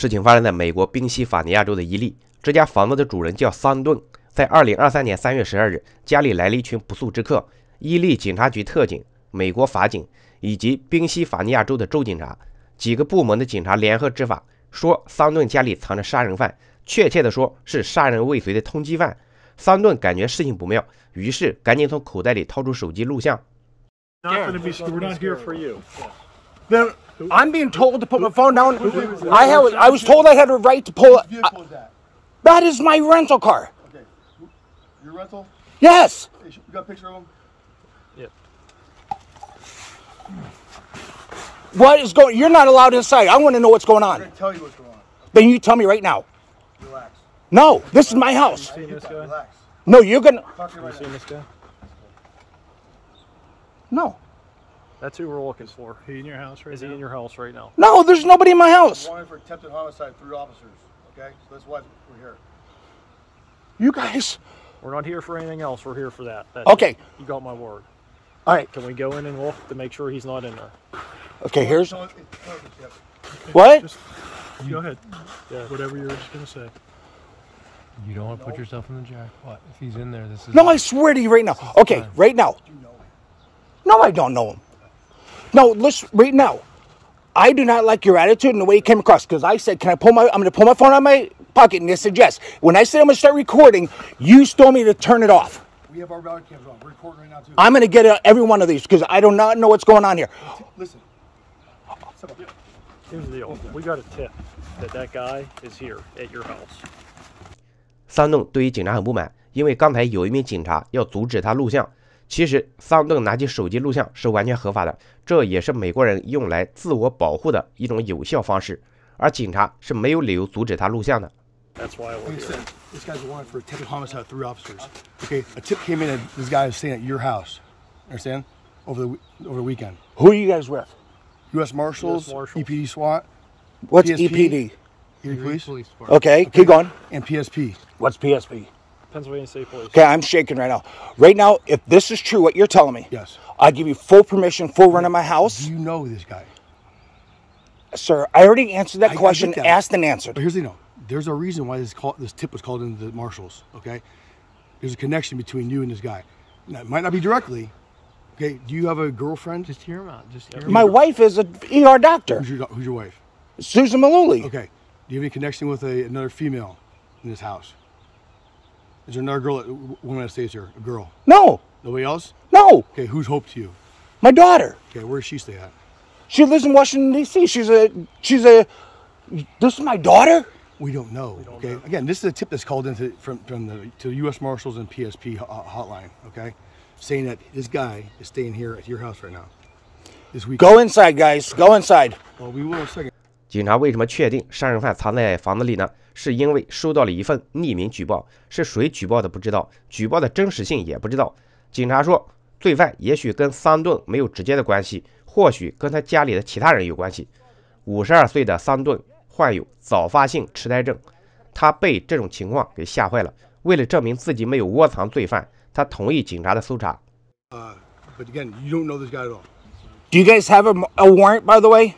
事情发生在美国宾夕法尼亚州的伊利，这家房子的主人叫桑顿。在二零二三年三月十二日，家里来了一群不速之客，伊利警察局特警、美国法警以及宾夕法尼亚州的州警察几个部门的警察联合执法，说桑顿家里藏着杀人犯，确切的说是杀人未遂的通缉犯。桑顿感觉事情不妙，于是赶紧从口袋里掏出手机录像。Not gonna be. We're not here for you. Then I'm being told to put my phone down. I have. I was told I had a right to pull it. vehicle is that? That is my rental car. Okay. Your rental? Yes. You got a picture of him? Yeah. What is going? You're not allowed inside. I want to know what's going I'm on. gonna tell you what's going on. Then you tell me right now. Relax. No, this is my house. Seen this guy? Relax. No, you're gonna. Talk to you right Seen this guy? No, That's who we're looking for. He in your house right Is he in your house right now? no. There's nobody in my house. Wanted for attempted homicide, three officers. Okay, so that's why we're here. You guys. We're not here for anything else. We're here for that. That's Okay. it. You got my word. All right. Can we go in and look to make sure he's not in there? Okay. Here's Tell us- tell us the tip. what. Just go ahead. Yeah. Whatever you were just gonna say. You don't want to put yourself in the jackpot. If he's in there, this is No, I swear to you right now. Okay, right now. No, I don't know him. No, listen, right now, I do not like your attitude and the way you came across because I said, "Can I pull my? I'm going to pull my phone out of my pocket," and you said yes. When I said I'm going to start recording, you told me to turn it off. We have our router cams on. We're recording right now too. I'm going to get every one of these because I do not know what's going on here. Listen. Here's the deal. We got a tip that that guy is here at your house. 桑顿对于警察很不满，因为刚才有一名警察要阻止他录像，其实，桑顿拿起手机录像是完全合法的，这也是美国人用来自我保护的一种有效方式。而警察是没有理由阻止他录像的。That's why we're I here. said, this guy's warrant for attempted homicide, three officers. Okay, a tip came in that this guy is staying at your house. Understand? Over the over the weekend. Who are you guys with? U.S. Marshals, US Marshals. EPD SWAT, What's PSP? EPD? Erie Police, police department. Okay, keep going. and PSP. What's PSP? Pennsylvania State Police. Okay, I'm shaking right now. Right now, if this is true, what you're telling me, Yes. I give you full permission, full run of my house. Do you know this guy? Sir, I already answered that I- I question, get that. asked and answered. But here's the thing, though. There's a reason why this call, this tip was called into the marshals. Okay, there's a connection between you and this guy. Now, it might not be directly. Okay, do you have a girlfriend? Just hear him out. Just hear him My wife is a ER doctor, Who's your, who's your wife? Susan Malooly. Okay. Do you have any connection with a, another female in this house? Is there another girl, that, woman that stays here? A girl? No, Nobody else? no, Okay, who's hope to you? my daughter. Okay, where does she stay at? She lives in Washington D.C. She's a, she's a. This is my daughter. We don't know. okay. Again, this is a tip that's called into from from the to the U.S. Marshals and PSP ho- uh, hotline. Okay, saying that this guy is staying here at your house right now. This week. Go inside, guys. Go inside. Well, we will in a second. 警察为什么确定杀人犯藏在房子里呢？ 是因为收到了一份匿名举报，是谁举报的不知道，举报的真实性也不知道。警察说，罪犯也许跟桑顿没有直接的关系，或许跟他家里的其他人有关系。五十二岁的桑顿患有早发性痴呆症，他被这种情况给吓坏了。为了证明自己没有窝藏罪犯，他同意警察的搜查。Uh, but again, you don't know this guy at all. Do you guys have a, a warrant, by the way?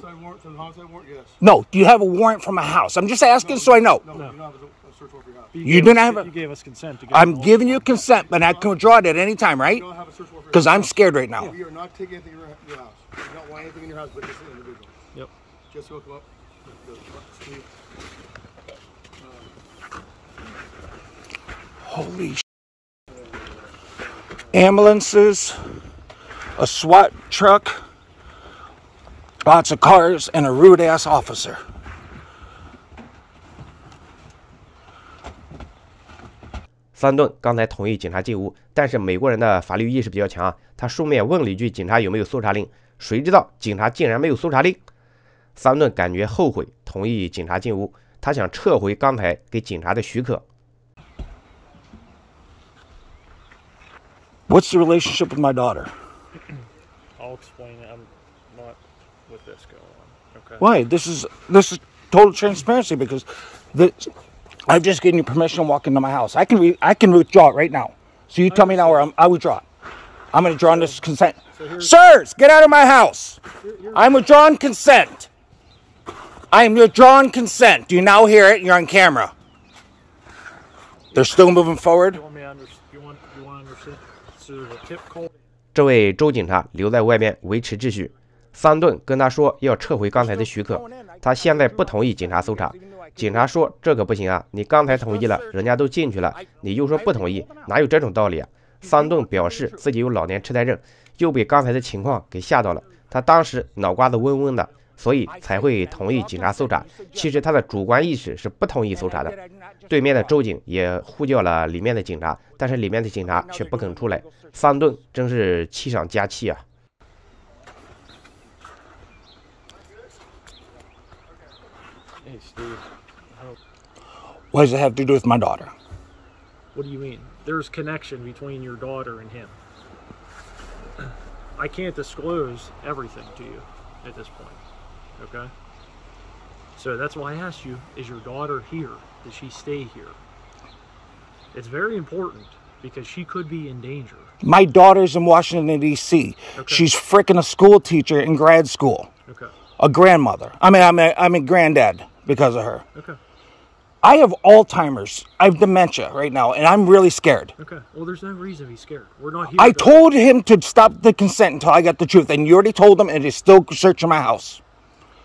Homicide warrant, some homicide warrant, yes. No. Do you have a warrant from my house? I'm just asking so I know. No, you don't have a, a search warrant for your house. You, You gave do us- not have a- You gave us consent to go. I'm giving you consent, but I can withdraw it at any time, right? You don't have a search warrant Because I'm scared right now. We are not taking anything in your, your house. We don't want anything in your house but this individual. Yep. Just will come up. The- the- Steve. Uh, Holy sh- Ambulances, a SWAT truck, lots of cars, and a rude ass officer. 桑顿刚才同意警察进屋，但是美国人的法律意识比较强啊，他顺便问了一句警察有没有搜查令，谁知道警察竟然没有搜查令。桑顿感觉后悔，同意警察进屋，他想撤回刚才给警察的许可。What's the relationship with my daughter? I'll explain it. I'm not with this going on. Okay. Why? This is this is total transparency because this, I've just given you permission to walk into my house. I can re, I can withdraw it right now. So you tell me now where I'm, I withdraw. It. I'm going to draw on this consent. So Sirs, get out of my house. I'm withdrawing consent. I am withdrawing consent. Do you now hear it? You're on camera. They're still moving forward. You want me to you want, you want to understand? So a tip 这位州警察留在外面维持秩序，桑顿跟他说要撤回刚才的许可，他现在不同意警察搜查。警察说这可不行啊，你刚才同意了，人家都进去了，你又说不同意，哪有这种道理啊？桑顿表示自己有老年痴呆症，又被刚才的情况给吓到了，他当时脑瓜子嗡嗡的，所以才会同意警察搜查。其实他的主观意识是不同意搜查的。对面的周警也呼叫了里面的警察，但是里面的警察却不肯出来。桑顿真是气上加气啊！Hey, Steve. What does it have to do with my daughter? What do you mean? There's connection between your daughter and him. I can't disclose everything to you at this point. Okay? So that's why I asked you, is your daughter here? Does she stay here? It's very important because she could be in danger. My daughter's in Washington, D.C. Okay. She's freaking a school teacher in grad school, Okay. a grandmother. I mean, I'm a, I'm a granddad because of her. Okay. I have Alzheimer's. I have dementia right now, and I'm really scared. Okay. Well, there's no reason to be scared. We're not here. I to- told him to stop the consent until I got the truth, and you already told him, and he's still searching my house.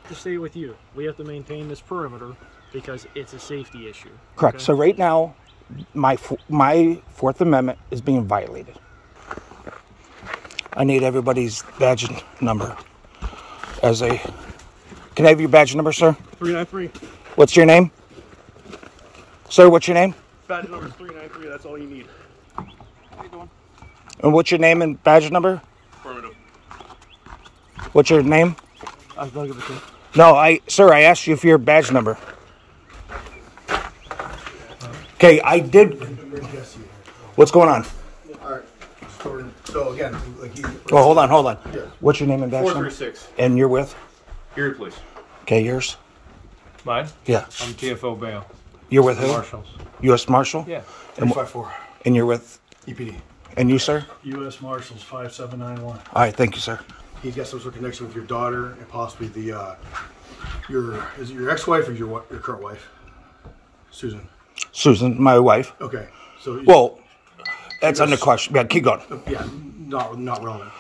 to stay with you. We have to maintain this perimeter because it's a safety issue. Correct. okay? So right now, my my Fourth Amendment is being violated. I need everybody's badge number as a. Can I have your badge number, sir? 393. What's your name? Sir, what's your name? Badge number 393. That's all you need. How you doing? And what's your name and badge number? Affirmative. What's your name? I was going to give it to you. No, I, sir, I asked you for your badge number. Okay, I did. What's going on? All right. So, so again, like you. Oh, hold on, hold on. Yeah. What's your name and badge number? 436. And you're with? Erie Police. Okay, yours. Mine? Yeah, I'm TFO bail. you're with who? Marshals. U.S. Marshal. Yeah. Three five four. And you're with? EPD. And you, sir? U.S. Marshals 5791. All right, thank you, sir. He's got some sort of connection with your daughter and possibly the uh, your is it your ex-wife or your your current wife, Susan. Susan, my wife. Okay. So Well, that's under question. Yeah, keep going. yeah, not not relevant.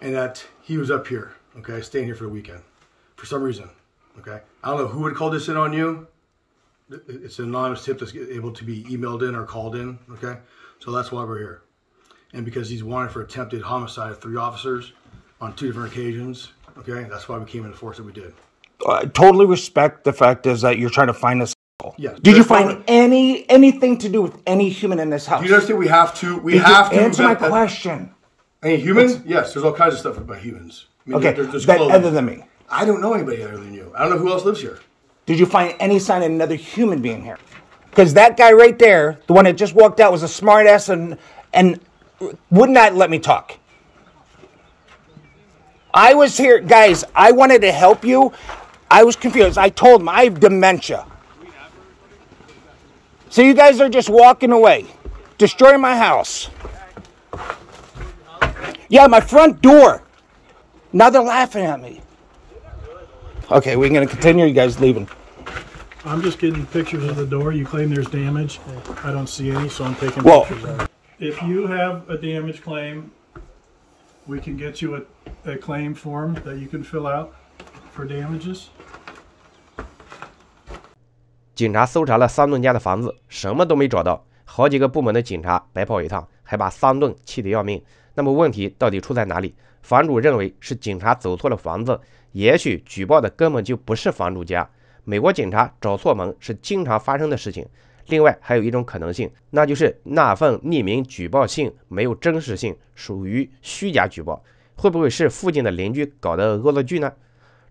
And that he was up here, okay, staying here for the weekend, for some reason, okay. I don't know who would call this in on you. It's an anonymous tip that's able to be emailed in or called in, okay. So that's why we're here, and because he's wanted for attempted homicide of three officers on two different occasions, okay. That's why we came in the force that we did. I totally respect the fact is that you're trying to find this. Yes. Did you find any anything to do with any human in this house? Do you understand? We have to. We Did have to answer my question. Any humans? Yes. There's all kinds of stuff about humans. I mean, Okay, There's, there's that other than me. I don't know anybody other than you. I don't know who else lives here. Did you find any sign of another human being here? Because that guy right there, the one that just walked out, was a smartass and and would not let me talk. I was here, guys. I wanted to help you. I was confused. I told him I have dementia. So you guys are just walking away, destroying my house. Yeah, my front door. Now they're laughing at me. Okay, we're gonna continue. You guys leaving? I'm just getting pictures of the door. You claim there's damage. I don't see any, so I'm taking Well- pictures of it. If you have a damage claim, we can get you a, a claim form that you can fill out for damages. 警察搜查了桑顿家的房子，什么都没找到，好几个部门的警察白跑一趟，还把桑顿气得要命。那么问题到底出在哪里？房主认为是警察走错了房子， 也许举报的根本就不是房主家。美国警察找错门是经常发生的事情。另外还有一种可能性，那就是那份匿名举报信没有真实性，属于虚假举报。会不会是附近的邻居搞的恶作剧呢？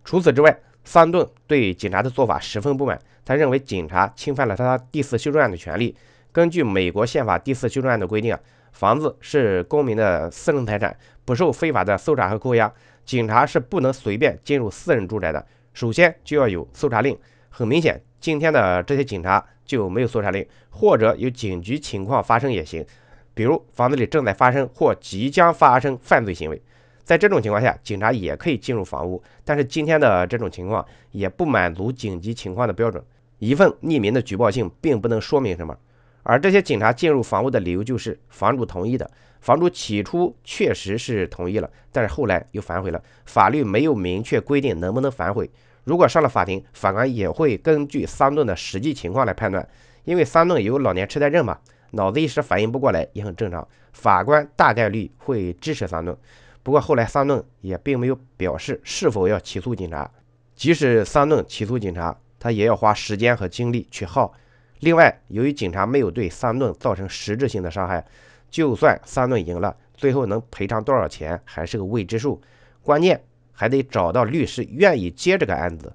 除此之外，桑顿对警察的做法十分不满，他认为警察侵犯了他第四修正案的权利。根据美国宪法第四修正案的规定，房子是公民的私人财产，不受非法的搜查和扣押。警察是不能随便进入私人住宅的，首先就要有搜查令。很明显，今天的这些警察就没有搜查令，或者有警局情况发生也行，比如房子里正在发生或即将发生犯罪行为。在这种情况下，警察也可以进入房屋，但是今天的这种情况也不满足紧急情况的标准。一份匿名的举报信并不能说明什么，而这些警察进入房屋的理由就是房主同意的。房主起初确实是同意了，但是后来又反悔了。法律没有明确规定能不能反悔。如果上了法庭，法官也会根据桑顿的实际情况来判断，因为桑顿有老年痴呆症嘛，脑子一时反应不过来也很正常。法官大概率会支持桑顿。不过后来桑顿也并没有表示是否要起诉警察，即使桑顿起诉警察，他也要花时间和精力去耗。另外，由于警察没有对三顿造成实质性的伤害。就算三顿赢了，最后能赔偿多少钱还是个未知数。关键还得找到律师愿意接这个案子。